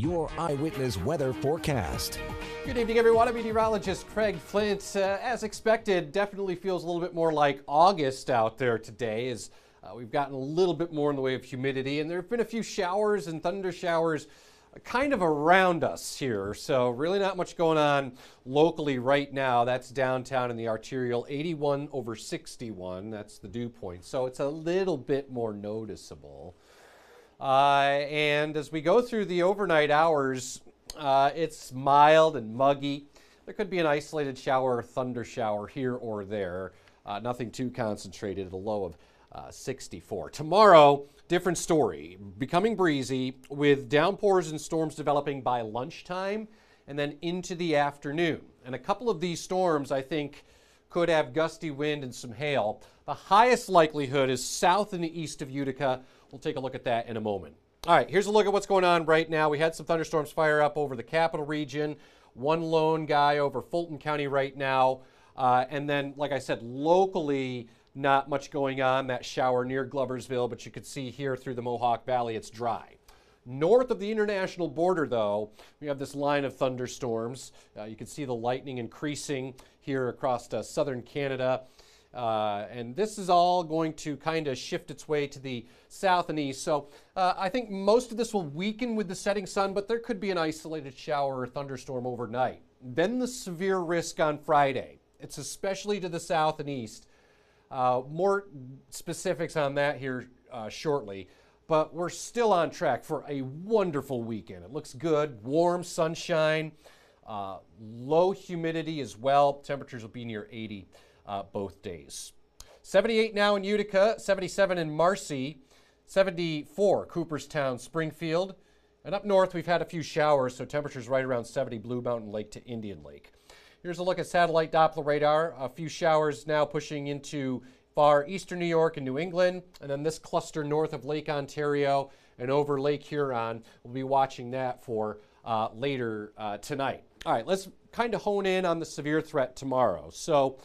Your eyewitness weather forecast. Good evening, everyone. I'm meteorologist Craig Flint. Uh, as expected, definitely feels a little bit more like August out there today as uh, we've gotten a little bit more in the way of humidity, and there have been a few showers and thunder showers kind of around us here. So, really not much going on locally right now. That's downtown in the arterial 81 over 61. That's the dew point. So, it's a little bit more noticeable. Uh, and as we go through the overnight hours, uh, it's mild and muggy. There could be an isolated shower or thunder shower here or there. Uh, nothing too concentrated at a low of uh, 64. Tomorrow, different story. Becoming breezy with downpours and storms developing by lunchtime and then into the afternoon. And a couple of these storms, I think, could have gusty wind and some hail. The highest likelihood is south and east of Utica We'll take a look at that in a moment. All right, here's a look at what's going on right now. We had some thunderstorms fire up over the capital region, one lone guy over Fulton County right now. Uh, and then, like I said, locally, not much going on. That shower near Gloversville, but you can see here through the Mohawk Valley, it's dry. North of the international border, though, we have this line of thunderstorms. Uh, you can see the lightning increasing here across uh, southern Canada. Uh, and this is all going to kind of shift its way to the south and east. So uh, I think most of this will weaken with the setting sun, but there could be an isolated shower or thunderstorm overnight. Then the severe risk on Friday. It's especially to the south and east. Uh, more specifics on that here uh, shortly. But we're still on track for a wonderful weekend. It looks good, warm, sunshine, uh, low humidity as well. Temperatures will be near 80 uh, both days. 78 now in Utica, 77 in Marcy, 74 Cooperstown, Springfield. And up north, we've had a few showers, so temperatures right around 70 Blue Mountain Lake to Indian Lake. Here's a look at satellite Doppler radar. A few showers now pushing into far eastern New York and New England, and then this cluster north of Lake Ontario and over Lake Huron. We'll be watching that for uh, later uh, tonight. All right, let's kind of hone in on the severe threat tomorrow. So,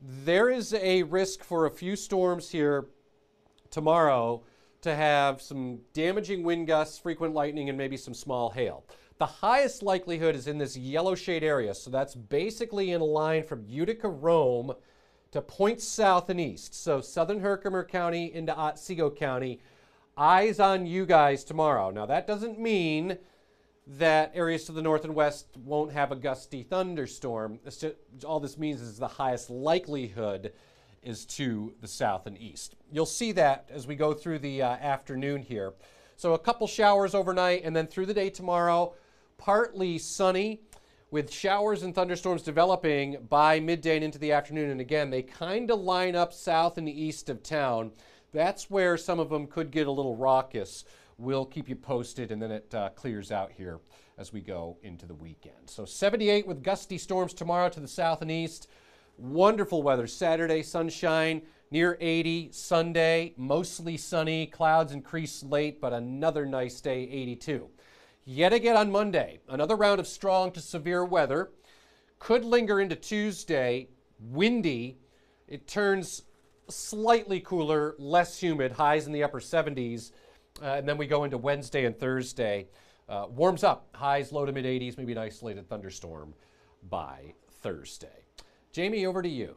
there is a risk for a few storms here tomorrow to have some damaging wind gusts, frequent lightning, and maybe some small hail. The highest likelihood is in this yellow shade area, so that's basically in a line from Utica, Rome to point south and east. So southern Herkimer County into Otsego County. Eyes on you guys tomorrow. Now, that doesn't mean that areas to the north and west won't have a gusty thunderstorm. all this means is the highest likelihood is to the south and east. You'll see that as we go through the uh, afternoon here. So a couple showers overnight and then through the day tomorrow, partly sunny with showers and thunderstorms developing by midday and into the afternoon. And again, they kind of line up south and east of town. That's where some of them could get a little raucous. We'll keep you posted, and then it uh, clears out here as we go into the weekend. So 78 with gusty storms tomorrow to the south and east. Wonderful weather Saturday, sunshine near 80. Sunday, mostly sunny. Clouds increase late, but another nice day, 82. Yet again on Monday, another round of strong to severe weather. Could linger into Tuesday. Windy. It turns slightly cooler, less humid, highs in the upper 70s. Uh, and then we go into Wednesday and Thursday. Uh, warms up, highs low to mid 80s, maybe an isolated thunderstorm by Thursday. Jamie, over to you.